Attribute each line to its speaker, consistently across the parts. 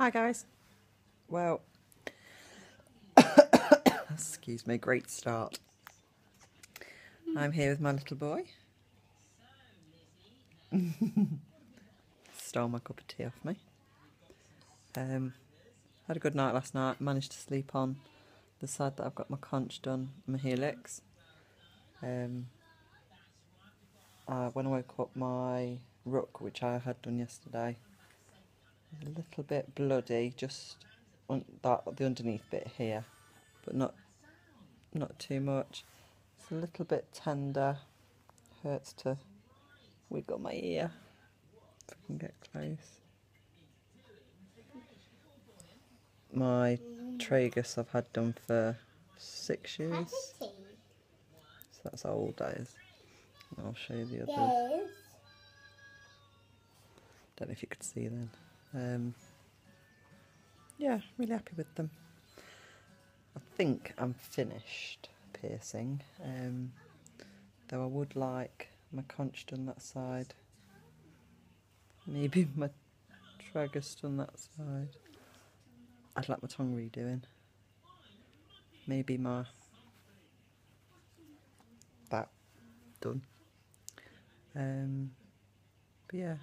Speaker 1: Hi guys. Well, excuse me, great start. I'm here with my little boy. Stole my cup of tea off me. Um, had a good night last night. Managed to sleep on the side that I've got my conch done, my helix. Um, uh, when I woke up, my rook, which I had done yesterday, a little bit bloody, just on that the underneath bit here, but not not too much. It's a little bit tender. Hurts to wiggle my ear. If I can get close. My tragus I've had done for six years. So that's how old days. I'll show you the others. Don't know if you could see then. Um, yeah, really happy with them. I think I'm finished piercing. Um, though I would like my conch done that side. Maybe my tragus done that side. I'd like my tongue redoing. Maybe my that done. Um, but yeah,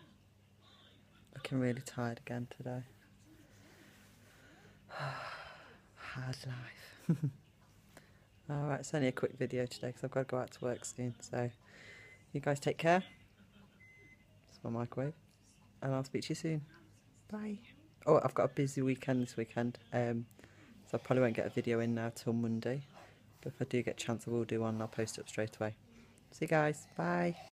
Speaker 1: looking really tired again today. Hard life. Alright, it's only a quick video today because I've got to go out to work soon. So, you guys take care. It's my microwave. And I'll speak to you soon. Bye. Oh, I've got a busy weekend this weekend. Um, so I probably won't get a video in now till Monday. But if I do get a chance, I will do one and I'll post it up straight away. See you guys. Bye.